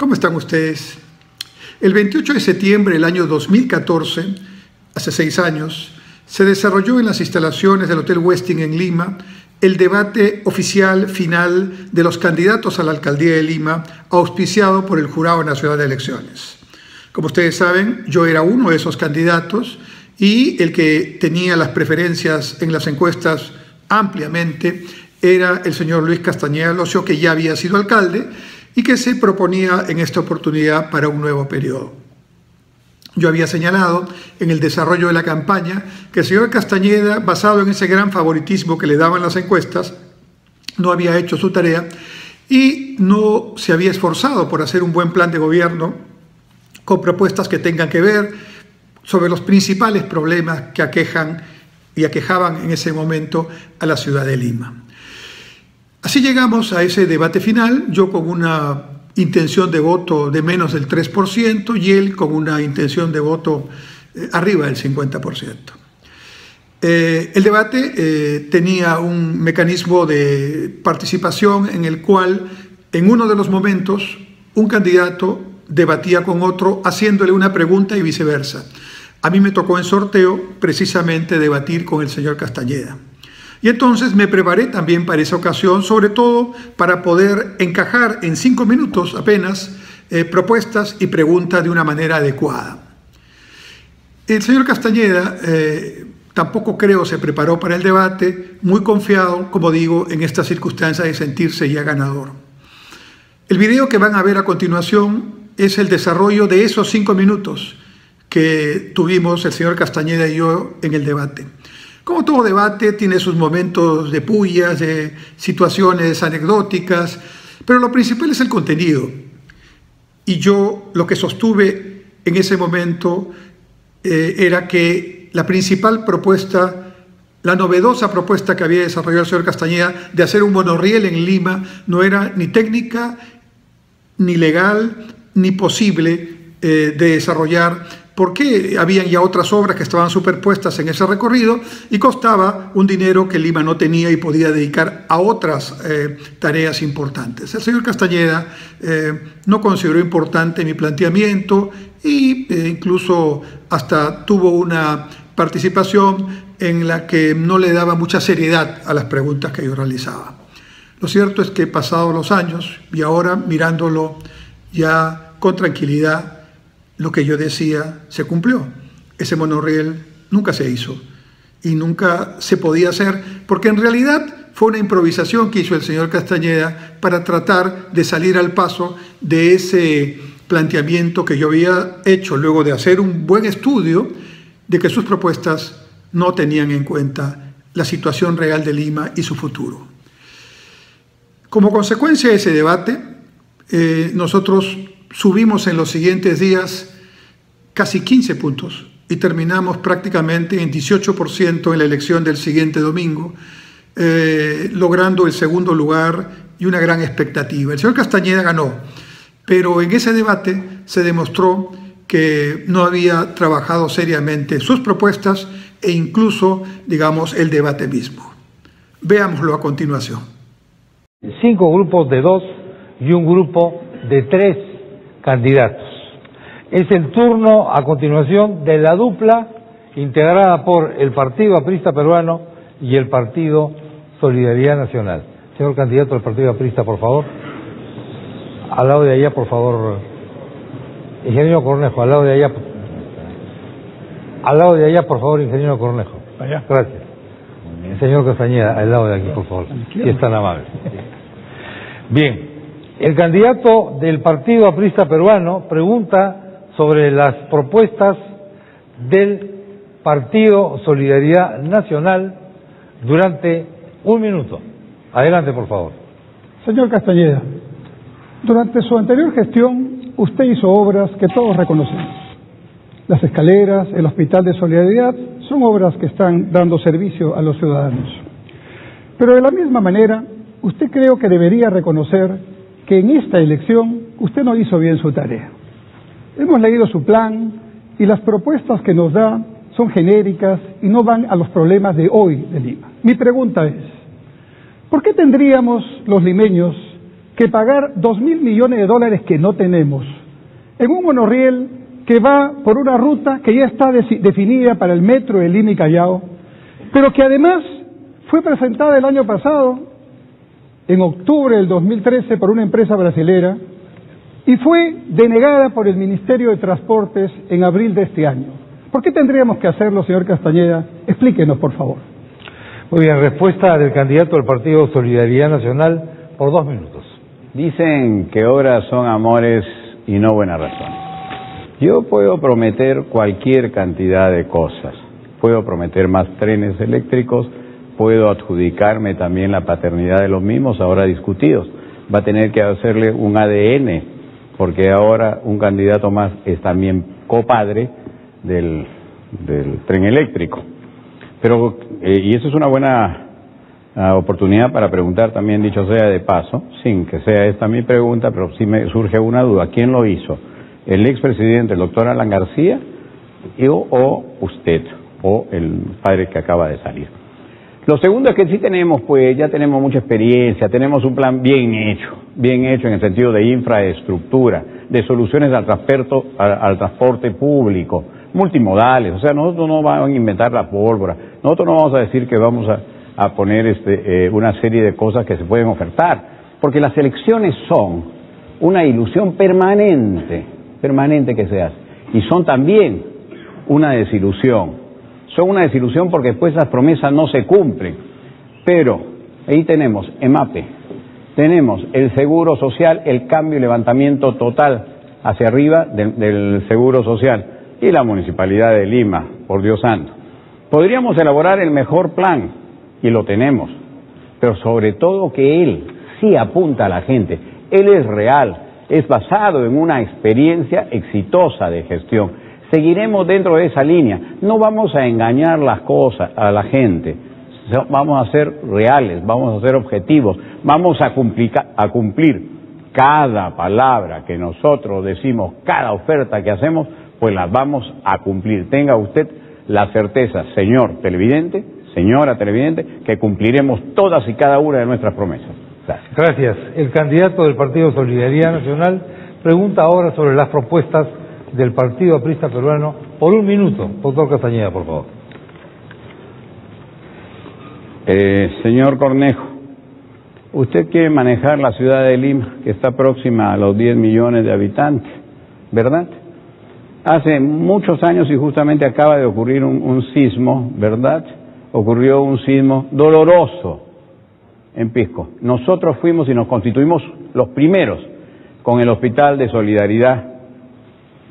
¿Cómo están ustedes? El 28 de septiembre del año 2014, hace seis años, se desarrolló en las instalaciones del Hotel Westin en Lima el debate oficial final de los candidatos a la alcaldía de Lima, auspiciado por el Jurado Nacional de Elecciones. Como ustedes saben, yo era uno de esos candidatos y el que tenía las preferencias en las encuestas ampliamente era el señor Luis Castañeda Locio, que ya había sido alcalde y que se proponía en esta oportunidad para un nuevo periodo. Yo había señalado en el desarrollo de la campaña que el señor Castañeda, basado en ese gran favoritismo que le daban las encuestas, no había hecho su tarea y no se había esforzado por hacer un buen plan de gobierno con propuestas que tengan que ver sobre los principales problemas que aquejan y aquejaban en ese momento a la ciudad de Lima. Así llegamos a ese debate final, yo con una intención de voto de menos del 3% y él con una intención de voto eh, arriba del 50%. Eh, el debate eh, tenía un mecanismo de participación en el cual en uno de los momentos un candidato debatía con otro haciéndole una pregunta y viceversa. A mí me tocó en sorteo precisamente debatir con el señor Castañeda. Y entonces me preparé también para esa ocasión, sobre todo para poder encajar en cinco minutos apenas eh, propuestas y preguntas de una manera adecuada. El señor Castañeda eh, tampoco creo se preparó para el debate, muy confiado, como digo, en esta circunstancia de sentirse ya ganador. El video que van a ver a continuación es el desarrollo de esos cinco minutos que tuvimos el señor Castañeda y yo en el debate. Como todo debate, tiene sus momentos de pullas, de situaciones anecdóticas, pero lo principal es el contenido. Y yo lo que sostuve en ese momento eh, era que la principal propuesta, la novedosa propuesta que había desarrollado el señor Castañeda de hacer un monorriel en Lima no era ni técnica, ni legal, ni posible eh, de desarrollar porque habían ya otras obras que estaban superpuestas en ese recorrido y costaba un dinero que Lima no tenía y podía dedicar a otras eh, tareas importantes. El señor Castañeda eh, no consideró importante mi planteamiento e incluso hasta tuvo una participación en la que no le daba mucha seriedad a las preguntas que yo realizaba. Lo cierto es que pasados los años y ahora mirándolo ya con tranquilidad, lo que yo decía se cumplió. Ese monorriel nunca se hizo y nunca se podía hacer porque en realidad fue una improvisación que hizo el señor Castañeda para tratar de salir al paso de ese planteamiento que yo había hecho luego de hacer un buen estudio de que sus propuestas no tenían en cuenta la situación real de Lima y su futuro. Como consecuencia de ese debate, eh, nosotros subimos en los siguientes días casi 15 puntos y terminamos prácticamente en 18% en la elección del siguiente domingo, eh, logrando el segundo lugar y una gran expectativa. El señor Castañeda ganó, pero en ese debate se demostró que no había trabajado seriamente sus propuestas e incluso, digamos, el debate mismo. Veámoslo a continuación. Cinco grupos de dos y un grupo de tres candidatos. Es el turno a continuación de la dupla integrada por el Partido Aprista Peruano y el Partido Solidaridad Nacional. Señor candidato del Partido Aprista, por favor. Al lado de allá, por favor. Ingeniero Cornejo, al lado de allá. Al lado de allá, por favor, ingeniero Cornejo. Allá. Gracias. Señor Castañeda, al lado de aquí, por favor. Si es tan amable. Bien. El candidato del Partido Aprista Peruano pregunta sobre las propuestas del Partido Solidaridad Nacional durante un minuto. Adelante, por favor. Señor Castañeda, durante su anterior gestión, usted hizo obras que todos reconocemos. Las escaleras, el Hospital de Solidaridad, son obras que están dando servicio a los ciudadanos. Pero de la misma manera, usted creo que debería reconocer que en esta elección usted no hizo bien su tarea. Hemos leído su plan y las propuestas que nos da son genéricas y no van a los problemas de hoy de Lima. Mi pregunta es, ¿por qué tendríamos los limeños que pagar dos mil millones de dólares que no tenemos en un monorriel que va por una ruta que ya está definida para el metro de Lima y Callao, pero que además fue presentada el año pasado, en octubre del 2013, por una empresa brasilera y fue denegada por el Ministerio de Transportes en abril de este año. ¿Por qué tendríamos que hacerlo, señor Castañeda? Explíquenos, por favor. Muy bien, respuesta del candidato del Partido Solidaridad Nacional por dos minutos. Dicen que obras son amores y no buenas razones. Yo puedo prometer cualquier cantidad de cosas. Puedo prometer más trenes eléctricos, puedo adjudicarme también la paternidad de los mismos, ahora discutidos. Va a tener que hacerle un ADN, porque ahora un candidato más es también copadre del, tren eléctrico. Pero, eh, y eso es una buena ah, oportunidad para preguntar también, dicho sea de paso, sin que sea esta mi pregunta, pero sí me surge una duda. ¿Quién lo hizo? ¿El expresidente, el doctor Alan García, o usted, o el padre que acaba de salir? Lo segundo es que sí tenemos, pues ya tenemos mucha experiencia, tenemos un plan bien hecho, bien hecho en el sentido de infraestructura, de soluciones al, al transporte público, multimodales, o sea, nosotros no vamos a inventar la pólvora, nosotros no vamos a decir que vamos a, poner este, eh, una serie de cosas que se pueden ofertar, porque las elecciones son una ilusión permanente, permanente que se hace, y son también una desilusión, son una desilusión porque después esas promesas no se cumplen, pero ahí tenemos EMAPE, tenemos el seguro social, el cambio y levantamiento total hacia arriba del seguro social, y la Municipalidad de Lima, por Dios santo. Podríamos elaborar el mejor plan, y lo tenemos, pero sobre todo que él sí apunta a la gente, él es real, es basado en una experiencia exitosa de gestión. Seguiremos dentro de esa línea, no vamos a engañar las cosas a la gente, vamos a ser reales, vamos a ser objetivos, vamos a cumplir, a cumplir cada palabra que nosotros decimos, cada oferta que hacemos, pues las vamos a cumplir. Tenga usted la certeza, señor televidente, señora televidente, que cumpliremos todas y cada una de nuestras promesas. Gracias. Gracias. El candidato del Partido Solidaridad Nacional pregunta ahora sobre las propuestas del Partido Aprista Peruano. Por un minuto, doctor Castañeda, por favor. Eh, señor Cornejo, usted quiere manejar la ciudad de Lima, que está próxima a los 10 millones de habitantes, ¿verdad? Hace muchos años y justamente acaba de ocurrir un, sismo, ¿verdad? Ocurrió un sismo doloroso en Pisco. Nosotros fuimos y nos constituimos los primeros con el Hospital de Solidaridad.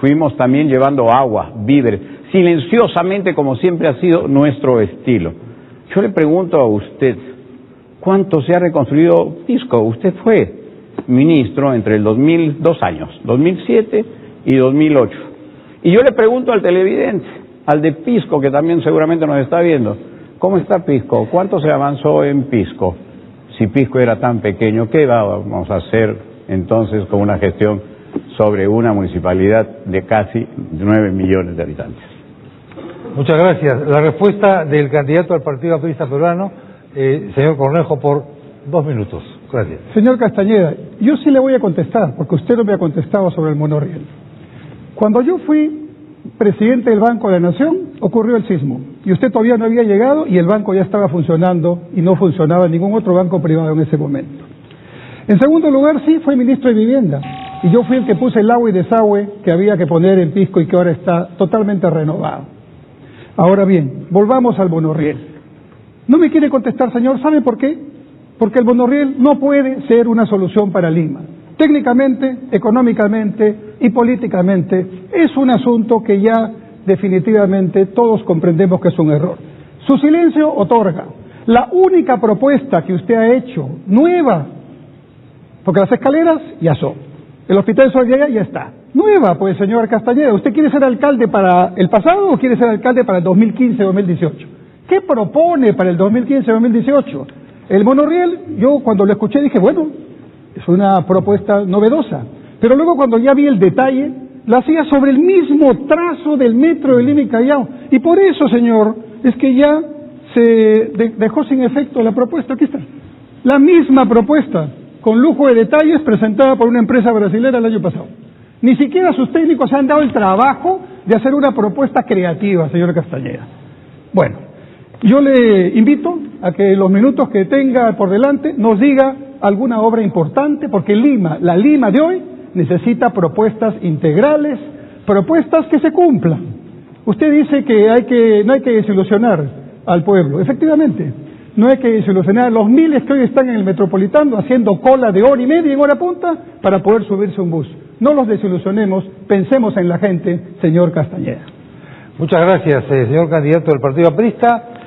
Fuimos también llevando agua, víveres, silenciosamente como siempre ha sido nuestro estilo. Yo le pregunto a usted, ¿cuánto se ha reconstruido Pisco? Usted fue ministro entre el 2002 años, 2007 y 2008. Y yo le pregunto al televidente, al de Pisco, que también seguramente nos está viendo, ¿cómo está Pisco? ¿Cuánto se avanzó en Pisco? Si Pisco era tan pequeño, ¿qué vamos a hacer entonces con una gestión sobre una municipalidad de casi 9 millones de habitantes? Muchas gracias. La respuesta del candidato al Partido Aprista Peruano, eh, señor Cornejo, por dos minutos. Gracias. Señor Castañeda, yo sí le voy a contestar, porque usted no me ha contestado sobre el monorriel. Cuando yo fui presidente del Banco de la Nación, ocurrió el sismo. Y usted todavía no había llegado y el banco ya estaba funcionando y no funcionaba ningún otro banco privado en ese momento. En segundo lugar, sí, fue ministro de Vivienda. Y yo fui el que puse el agua y desagüe que había que poner en Pisco y que ahora está totalmente renovado. Ahora bien, volvamos al monorriel. No me quiere contestar, señor, ¿sabe por qué? Porque el monorriel no puede ser una solución para Lima técnicamente, económicamente y políticamente es un asunto que ya definitivamente todos comprendemos que es un error. Su silencio otorga. La única propuesta que usted ha hecho, nueva, porque las escaleras ya son, el hospital de Solidaridad ya está, nueva, pues señor Castañeda, ¿usted quiere ser alcalde para el pasado o quiere ser alcalde para el 2015-2018? ¿Qué propone para el 2015-2018? El monorriel, yo cuando lo escuché dije, bueno, es una propuesta novedosa. Pero luego cuando ya vi el detalle, la hacía sobre el mismo trazo del metro de Lima y Callao. Y por eso, señor, es que ya se dejó sin efecto la propuesta. Aquí está. La misma propuesta. Con lujo de detalles presentada por una empresa brasileña el año pasado. Ni siquiera sus técnicos se han dado el trabajo de hacer una propuesta creativa, señor Castañeda. Bueno, yo le invito a que los minutos que tenga por delante nos diga alguna obra importante, porque Lima, la Lima de hoy, necesita propuestas integrales, propuestas que se cumplan. Usted dice que, hay que no hay que desilusionar al pueblo. Efectivamente, no hay que desilusionar a los miles que hoy están en el metropolitano haciendo cola de hora y media en hora punta para poder subirse un bus. No los desilusionemos, pensemos en la gente, señor Castañeda. Muchas gracias, eh, señor candidato del Partido Aprista.